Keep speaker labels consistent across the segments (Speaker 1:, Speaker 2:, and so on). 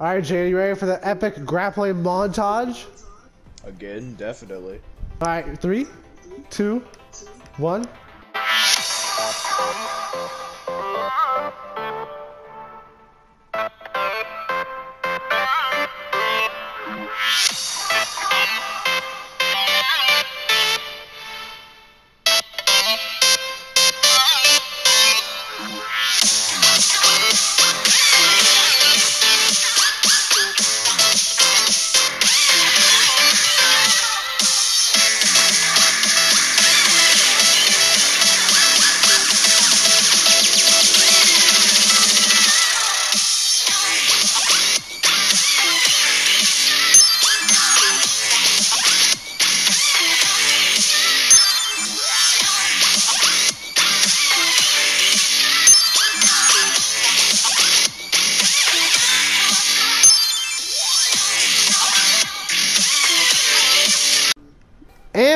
Speaker 1: Alright, Jay, you ready for the epic grappling montage?
Speaker 2: Again, definitely.
Speaker 1: Alright, three, two, one.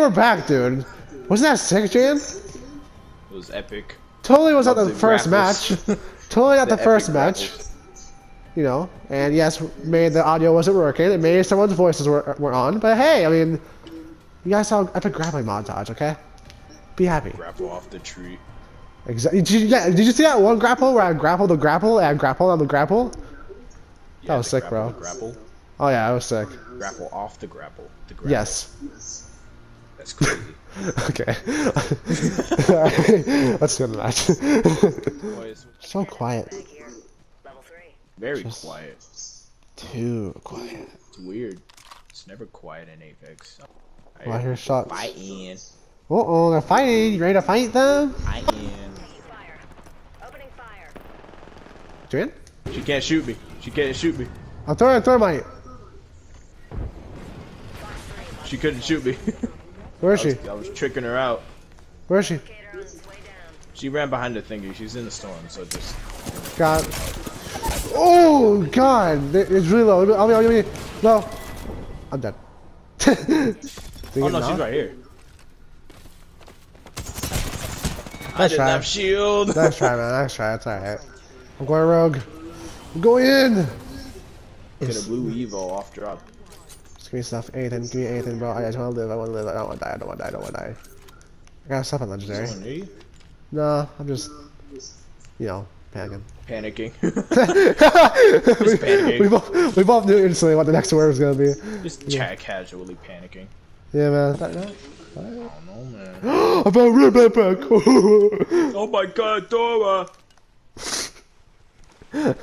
Speaker 1: We're back, dude. Wasn't that sick, Jan?
Speaker 2: It was epic.
Speaker 1: Totally was not the
Speaker 2: the
Speaker 1: first match. totally not the,
Speaker 2: epic
Speaker 1: first match. You know, and yes, maybe the audio wasn't working. It maybe someone's voices were, were on. But hey, I mean, you guys saw epic grappling montage, okay? Be happy.
Speaker 2: Grapple off the tree.
Speaker 1: Exactly. Did you, yeah, did you see that one grapple where I grappled the grapple and I grappled on the grapple?
Speaker 2: Yeah,
Speaker 1: was sick,
Speaker 2: grapple,
Speaker 1: bro.
Speaker 2: Grapple.
Speaker 1: Oh yeah, I was sick.
Speaker 2: Grapple off the grapple. The grapple.
Speaker 1: Yes.
Speaker 2: That's crazy.
Speaker 1: okay. Let's go to the so quiet.
Speaker 2: very
Speaker 1: Just-
Speaker 2: quiet.
Speaker 1: Too quiet.
Speaker 2: It's weird. It's never quiet in Apex.
Speaker 1: I hear shots.
Speaker 2: Fighting.
Speaker 1: Uh oh, they're fighting. You ready to fight them?
Speaker 2: I
Speaker 3: am. Opening fire.
Speaker 1: Jan?
Speaker 2: She can't shoot me. She can't shoot me.
Speaker 1: I'm throwing thermite.
Speaker 2: She couldn't shoot me.
Speaker 1: Where is
Speaker 2: I
Speaker 1: she?
Speaker 2: I was tricking her out.
Speaker 1: Where is she?
Speaker 3: Gator on its way down.
Speaker 2: She ran behind the thingy. She's in the storm, so just.
Speaker 1: God. Oh God! It's really low. I'll be, I'll be, no. I'm dead.
Speaker 2: Oh no, she's right here. I
Speaker 1: Nice
Speaker 2: didn't
Speaker 1: try.
Speaker 2: have shield.
Speaker 1: Nice try, man. Nice try. That's alright. I'm going rogue. I'm going in.
Speaker 2: Get a blue Evo off drop.
Speaker 1: Just give me stuff. Anything. Give me anything, bro. I just want to live. I want to live. I don't want to die. I don't want to die. I don't want to die. I got stuff on legendary.
Speaker 2: Someone near you?
Speaker 1: No, I'm just, you know, panicking.
Speaker 2: Panicking.
Speaker 1: we,
Speaker 2: panicking.
Speaker 1: we both we both knew instantly what the next word was gonna be.
Speaker 2: just chat casually panicking.
Speaker 1: Yeah, man. That, that,
Speaker 2: I don't know, man.
Speaker 1: I found red backpack.
Speaker 2: oh my god, Dora!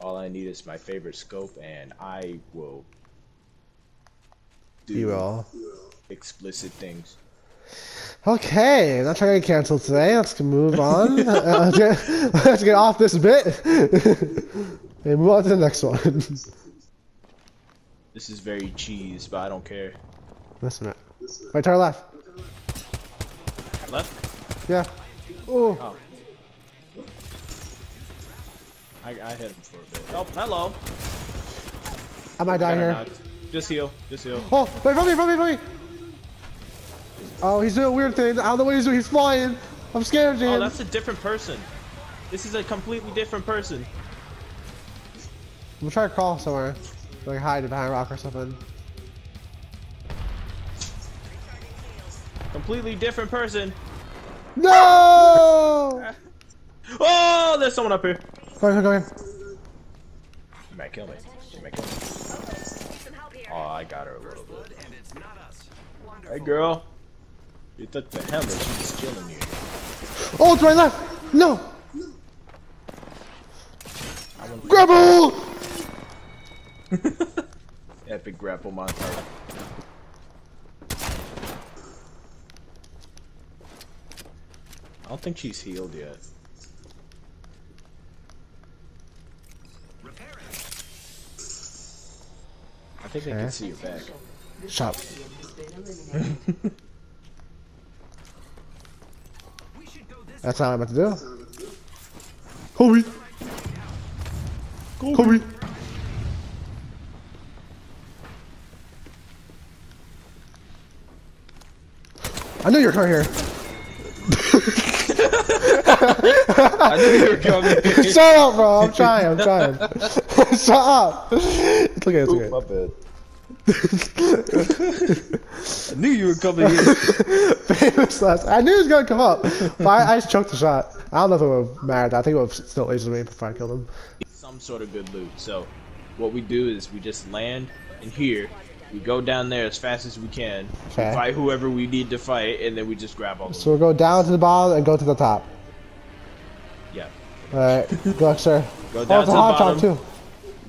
Speaker 2: All I need is my favorite scope, and I will do
Speaker 1: you will.
Speaker 2: explicit things.
Speaker 1: Okay, not trying to get canceled today. Let's move on. Uh, let's, get, let's get off this bit and move on to the next one.
Speaker 2: This is very cheese, but I don't care.
Speaker 1: Listen, right to our left.
Speaker 2: Left?
Speaker 1: Yeah. Oh,
Speaker 2: Oh. I, I hit him for a bit. Oh, hello.
Speaker 1: I might die
Speaker 2: Kinda
Speaker 1: here.
Speaker 2: knocked. Just heal. Just heal.
Speaker 1: Oh, wait, from me, from me, from me. Oh, he's doing a weird thing. I don't know what he's doing. He's flying. I'm scared,
Speaker 2: Oh, that's a different person. This is a completely different person.
Speaker 1: I'm gonna try to crawl somewhere. Like hide behind a rock or something.
Speaker 2: Completely different person.
Speaker 1: No!
Speaker 2: Oh, there's someone up here.
Speaker 1: Go ahead, go ahead.
Speaker 2: She might kill me. She might kill me.
Speaker 3: Some help here.
Speaker 2: Oh, I got her a little bit. Hey, girl. You took the hammer. She's killing you.
Speaker 1: Oh, it's right left. No. Grapple!
Speaker 2: epic grapple montage. I don't think she's healed yet. I think I
Speaker 1: Okay.
Speaker 2: can see your back.
Speaker 1: Shop. That's how I'm about to do. Kobe. Kobe. I knew you were coming here.
Speaker 2: I knew you were coming.
Speaker 1: Shut up, bro. I'm trying. I'm trying. Shut up! It's okay, it's
Speaker 2: Oop,
Speaker 1: okay.
Speaker 2: my bad. I knew you were coming here.
Speaker 1: Famous last. I knew he was gonna come up, but I, I just choked the shot. I don't know if it would have mattered. I think it would have still lasered me before I killed him.
Speaker 2: Some sort of good loot. So, what we do is we just land in here. We go down there as fast as we can. we Fight whoever we need to fight, and then we just grab all.
Speaker 1: So we'll go down to the bottom and go to the top.
Speaker 2: Yeah.
Speaker 1: Alright, good luck, sir.
Speaker 2: Go
Speaker 1: Oh,
Speaker 2: down
Speaker 1: it's
Speaker 2: to
Speaker 1: a
Speaker 2: the bottom.
Speaker 1: too.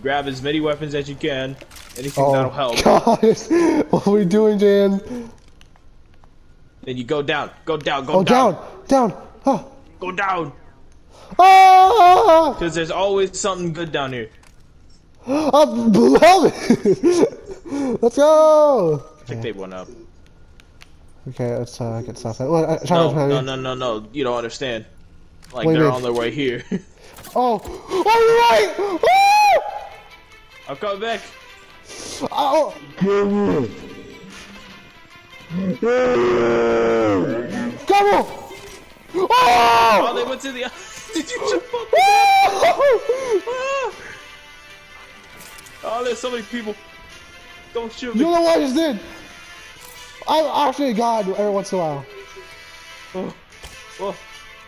Speaker 2: Grab as many weapons as you can. Anything
Speaker 1: Oh,
Speaker 2: that'll help.
Speaker 1: God. what are we doing, Jan?
Speaker 2: Then you go down. Go down. Go
Speaker 1: Oh,
Speaker 2: down.
Speaker 1: down, down. Oh,
Speaker 2: Go down.
Speaker 1: oh,
Speaker 2: Because there's always something good down here.
Speaker 1: me. Let's go.
Speaker 2: I think they went up.
Speaker 1: Okay, let's uh, get stuff. Well, uh, try
Speaker 2: No, no, no, no, no. You don't understand. Like
Speaker 1: you
Speaker 2: they're on their way here.
Speaker 1: Oh, oh, you're right. Oh,
Speaker 2: I'm coming back.
Speaker 1: oh. Come on.
Speaker 2: Oh,
Speaker 1: Oh.
Speaker 2: they went to the. Did you jump up?
Speaker 1: Oh!
Speaker 2: Oh, there's so many people. Don't shoot me.
Speaker 1: You know what I just did? I'm actually God every once in a while.
Speaker 2: Oh, oh,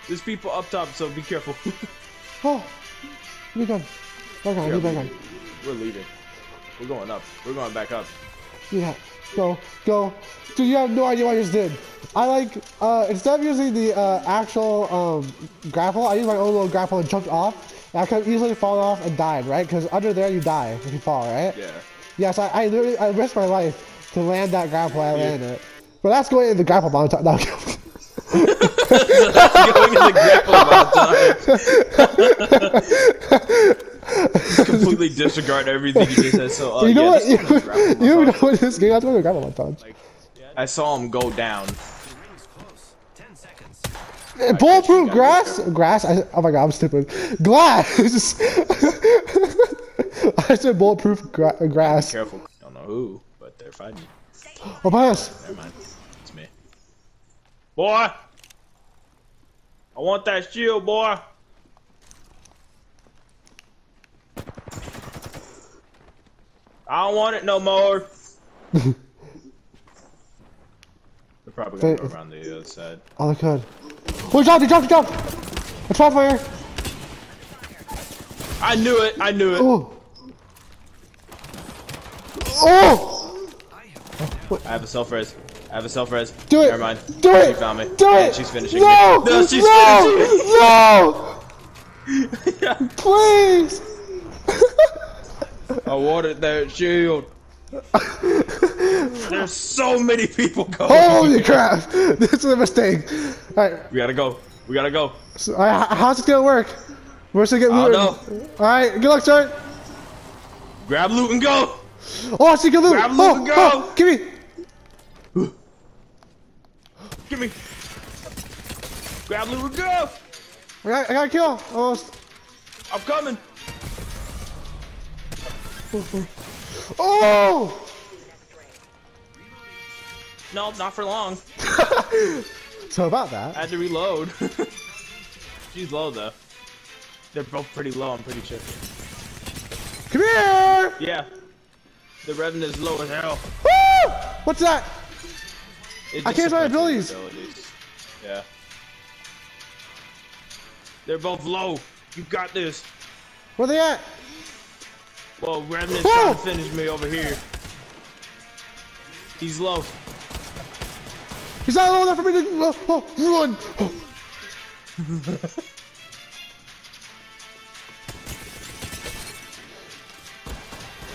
Speaker 2: there's people up top, so be careful.
Speaker 1: Oh, be gone. Back on, get back on.
Speaker 2: We're leaving. We're going up. We're going back up.
Speaker 1: Yeah, go, go. Dude, you have no idea what I just did. I like, uh, instead of using the uh, actual um, grapple, I used my own little grapple and jumped off. And I could have easily fallen off and died, right? Because under there you die if you fall, right?
Speaker 2: Yeah.
Speaker 1: Yes, I, I literally I risked my life to land that grapple. I landed it. But that's going in the grapple montage. No.
Speaker 2: Going in the grapple montage. Completely disregard everything he just said. So, uh,
Speaker 1: you know
Speaker 2: yeah,
Speaker 1: what? You,
Speaker 2: is the grapple
Speaker 1: you know what this game? That's going to grapple montage.
Speaker 2: I saw him go down.
Speaker 1: Bulletproof grass? Grass? I, oh my god, I'm stupid. Glass! I said bulletproof gra- grass.
Speaker 2: Careful. Don't know who, but they're fighting.
Speaker 1: Oh, us.
Speaker 2: Never mind. It's me. Boy! I want that shield, boy! I don't want it no more! They're probably gonna go around the other side.
Speaker 1: Oh, they could. Oh, he dropped, he dropped, he dropped! A trap fire!
Speaker 2: I knew it! I knew it!
Speaker 1: Oh! Oh!
Speaker 2: I have a self res. I have a self res.
Speaker 1: Do it!
Speaker 2: Never mind.
Speaker 1: Do it!
Speaker 2: She found me.
Speaker 1: Do
Speaker 2: And
Speaker 1: it!
Speaker 2: she's finishing
Speaker 1: no!
Speaker 2: me. No, she's
Speaker 1: no!
Speaker 2: finishing me.
Speaker 1: No! Please!
Speaker 2: I wanted that shield. There's so many people going.
Speaker 1: Holy crap! This is a mistake. Alright,
Speaker 2: We gotta go. We gotta go.
Speaker 1: so, how's this gonna work? We're still getting
Speaker 2: I
Speaker 1: looted.
Speaker 2: don't
Speaker 1: Alright, good luck, sir.
Speaker 2: Grab loot and go.
Speaker 1: Oh, I see good loot.
Speaker 2: Grab loot
Speaker 1: oh,
Speaker 2: and go.
Speaker 1: oh, give me.
Speaker 2: Give me. Grab loot and go.
Speaker 1: I got, I got a kill. Oh, Almost.
Speaker 2: I'm coming.
Speaker 1: Oh!
Speaker 2: No, not for long.
Speaker 1: So about that.
Speaker 2: I had to reload. She's low though. They're both pretty low. I'm pretty sure.
Speaker 1: Come here!
Speaker 2: Yeah. The revenue is low as hell.
Speaker 1: Woo! What's that? I can't find
Speaker 2: suppresses
Speaker 1: abilities.
Speaker 2: abilities. Yeah. They're both low. You got this.
Speaker 1: Where they at?
Speaker 2: Well, Revenant's
Speaker 1: Whoa!
Speaker 2: trying to finish me over here. He's low.
Speaker 1: He's not low enough for me to oh, oh, run. Oh.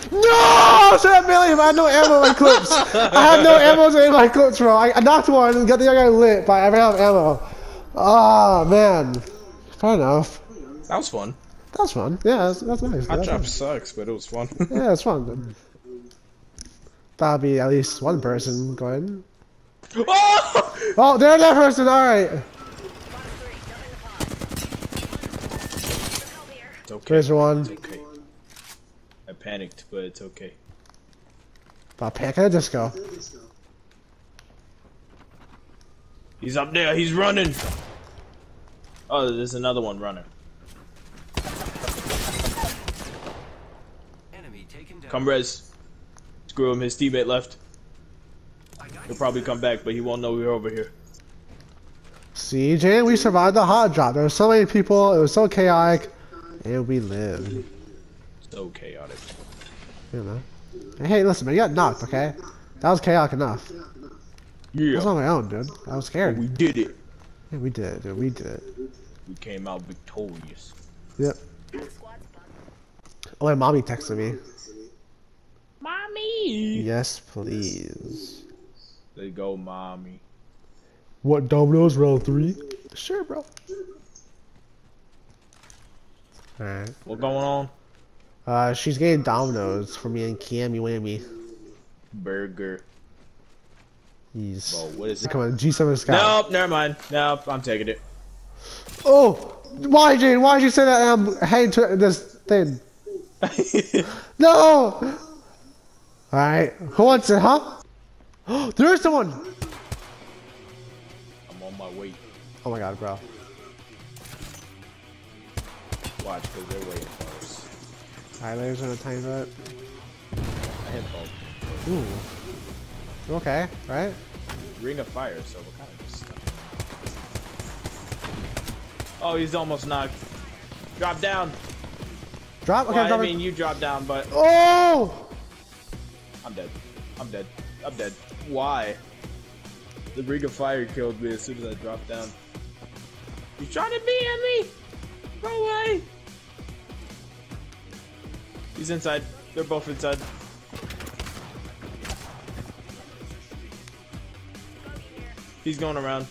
Speaker 1: No! Should have melee, but I had no ammo in my clips. I had no ammo in my clips, bro. I, I knocked one and got the other guy lit, but I ran out of ammo. Ah, man. Fair enough.
Speaker 2: That was fun.
Speaker 1: That's fun. Yeah, that's, that's nice.
Speaker 2: Hot
Speaker 1: That's
Speaker 2: Drop
Speaker 1: nice.
Speaker 2: sucks, but it was fun.
Speaker 1: Yeah, it's fun. That'll be at least one person going.
Speaker 2: oh!
Speaker 1: Oh, there's that person. All right.
Speaker 2: It's
Speaker 3: Help here.
Speaker 2: okay.
Speaker 1: There's one.
Speaker 2: It's okay. I panicked, but it's okay.
Speaker 1: About Panic at the Disco.
Speaker 2: He's up there. He's running. Oh, there's another one running.
Speaker 4: taken down.
Speaker 2: Come res. Screw him. His teammate left. He'll probably come back, but he won't know we're over here.
Speaker 1: See, Jay, we survived the hot drop. There were so many people. It was so chaotic, and we lived.
Speaker 2: So chaotic.
Speaker 1: You know. And hey, listen, man, you got knocked, okay? That was chaotic enough. I
Speaker 2: Yeah.
Speaker 1: was on my own, dude. I was scared.
Speaker 2: We did it.
Speaker 1: Yeah, we did it, dude. We did it.
Speaker 2: We came out victorious.
Speaker 1: Yep. Oh, my mommy texted me.
Speaker 2: Mommy!
Speaker 1: Yes, please.
Speaker 2: They go, mommy.
Speaker 1: What Domino's round three? Sure, bro. Alright.
Speaker 2: What going on?
Speaker 1: Uh, she's getting Domino's for me and Cammy Whammy.
Speaker 2: Burger.
Speaker 1: He's.
Speaker 2: Bro, what is it?
Speaker 1: Come on, G7 Scout.
Speaker 2: Nope, never mind. Nope, I'm taking it.
Speaker 1: Oh! Why, Jane? Why did you say that? I'm heading to this thing. No! Alright. Who wants it, huh? there is someone!
Speaker 2: I'm on my way.
Speaker 1: Oh my god, bro.
Speaker 2: Watch, because they're waiting for us.
Speaker 1: Alright, there's a tiny bit.
Speaker 2: I hit both.
Speaker 1: Ooh. You Okay, right?
Speaker 2: Ring of fire, so we're kind of just stuck. Oh, he's almost knocked. Drop down.
Speaker 1: Drop? Okay,
Speaker 2: Well, I mean, you drop down, but
Speaker 1: Oh!
Speaker 2: I'm dead. Why? The ring of fire killed me as soon as I dropped down. You trying to be at me? Go away. He's inside. They're both inside. He's going around.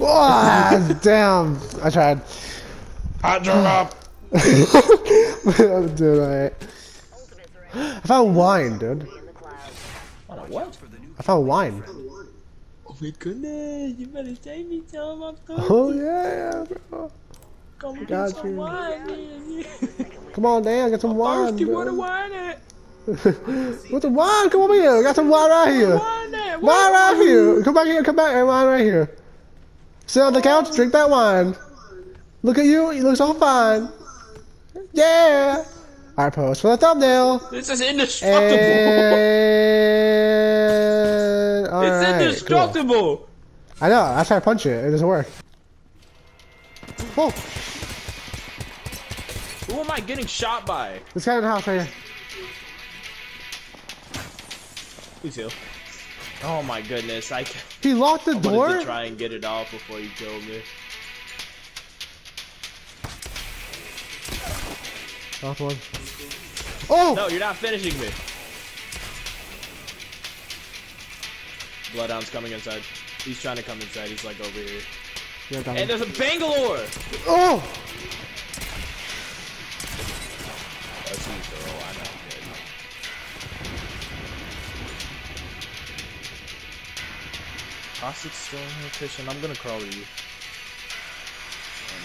Speaker 1: Ah, damn. I tried.
Speaker 2: I drop.
Speaker 1: I'm doing alright.
Speaker 3: Ultimate's ready.
Speaker 1: I found wine, dude.
Speaker 3: In the clouds.
Speaker 2: Oh, what?
Speaker 1: I found wine.
Speaker 2: Oh my goodness! You better take me some. I'm
Speaker 1: Oh, yeah, yeah, bro.
Speaker 2: Come get
Speaker 1: got
Speaker 2: some
Speaker 1: you.
Speaker 2: wine, man.
Speaker 1: Come on, Dan, get some wine.
Speaker 2: Thirsty, where the
Speaker 1: dude.
Speaker 2: wine at?
Speaker 1: What's the wine? Come over here. We got some wine right here.
Speaker 2: Wine at?
Speaker 1: Wine right here. Come back here. Come back. Hey, wine right here. Sit on the couch. Drink that wine. Look at you. You look so fine. Yeah. Right, post for the thumbnail.
Speaker 2: This is indestructible.
Speaker 1: And all
Speaker 2: it's
Speaker 1: right, cool.
Speaker 2: indestructible.
Speaker 1: I know. I tried to punch it. It doesn't work. Whoa!
Speaker 2: Who am I getting shot by?
Speaker 1: This guy in the house right here.
Speaker 2: Please heal. Oh my goodness! I,
Speaker 1: He locked the
Speaker 2: I
Speaker 1: door.
Speaker 2: to try and get it off before you killed me.
Speaker 1: Last one. Oh!
Speaker 2: No, you're not finishing me. Bloodhound's coming inside. He's trying to come inside. He's like over here.
Speaker 1: Yeah, got
Speaker 2: And
Speaker 1: him.
Speaker 2: there's a Bangalore.
Speaker 1: Oh!
Speaker 2: That's who's girl. I'm not good. Caustic's still in here fishing. I'm gonna crawl to you. And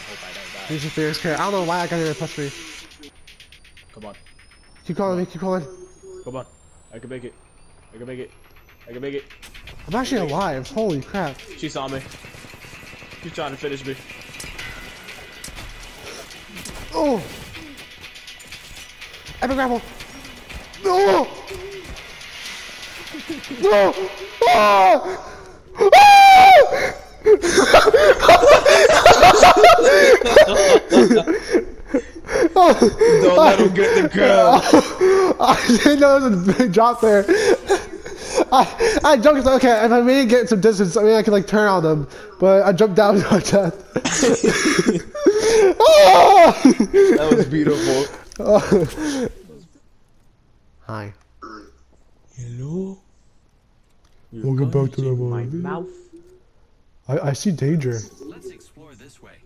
Speaker 2: hope I don't die.
Speaker 1: He's a fierce character. I don't know why I got here to touch me.
Speaker 2: Come on.
Speaker 1: Keep calling me. Keep calling.
Speaker 2: Come on. I can make it. I can make it. I can make it.
Speaker 1: I'm actually alive. Holy crap.
Speaker 2: She saw me. She's trying to finish me.
Speaker 1: Oh! Epic grapple! No! No! Ah!
Speaker 2: Don't let him get the girl.
Speaker 1: I didn't know there was a big drop there. I, I jumped, okay, if I may get some distance, I mean, I could like turn on them, but I jumped down to my death.
Speaker 2: That was beautiful.
Speaker 1: Hi.
Speaker 2: Hello.
Speaker 1: Welcome back to the
Speaker 2: my mouth.
Speaker 1: I, I see danger.
Speaker 4: Let's explore this way.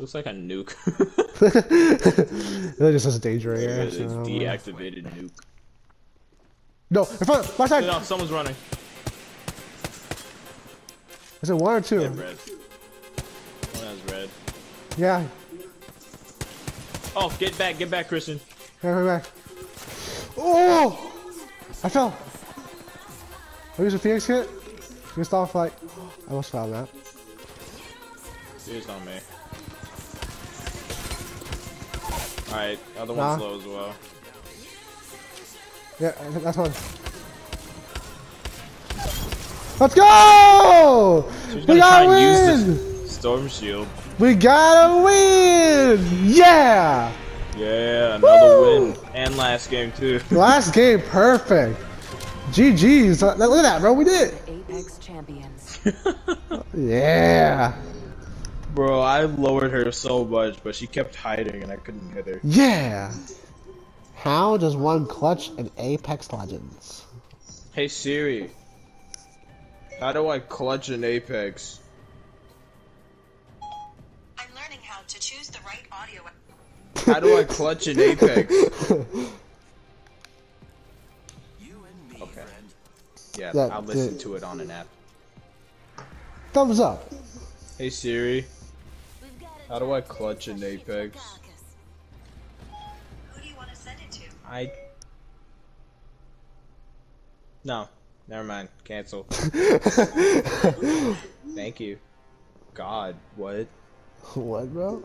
Speaker 2: Looks like a nuke.
Speaker 1: it just says danger right here.
Speaker 2: It's
Speaker 1: So,
Speaker 2: deactivated nuke.
Speaker 1: no, in front, my side.
Speaker 2: No, someone's running.
Speaker 1: Is it one or
Speaker 2: They
Speaker 1: two?
Speaker 2: have red. Oh, one has red.
Speaker 1: Yeah.
Speaker 2: Oh, get back, get back, Christian.
Speaker 1: Here, here, back. Oh! I fell. Use a Phoenix kit. Just off like. I almost found that.
Speaker 2: It's on me.
Speaker 3: Alright, other
Speaker 1: Nah.
Speaker 3: one's low as well.
Speaker 1: Yeah, I that's one. Let's go!
Speaker 3: She's
Speaker 1: We gotta win!
Speaker 3: storm shield.
Speaker 1: We gotta win! Yeah!
Speaker 3: Yeah, another
Speaker 1: Woo!
Speaker 3: win. And last game too.
Speaker 1: Last game, perfect. GG's. Look at that, bro. We did. it.
Speaker 5: Apex champions.
Speaker 1: Yeah.
Speaker 3: Bro, I lowered her so much, but she kept hiding and I couldn't hit her.
Speaker 1: Yeah. How does one clutch in Apex Legends?
Speaker 3: Hey Siri, how do I clutch an Apex?
Speaker 6: I'm learning how to choose the right audio.
Speaker 3: How do I clutch an Apex?
Speaker 2: You and me,
Speaker 3: Okay. Yeah,
Speaker 1: Yeah,
Speaker 3: I'll listen
Speaker 1: the-
Speaker 3: to it on an app.
Speaker 1: Thumbs up.
Speaker 3: Hey Siri, how do I clutch an Apex?
Speaker 6: Who do you want to send it to?
Speaker 3: I. No, never mind. Cancel. Thank you. God, what?
Speaker 1: what, bro?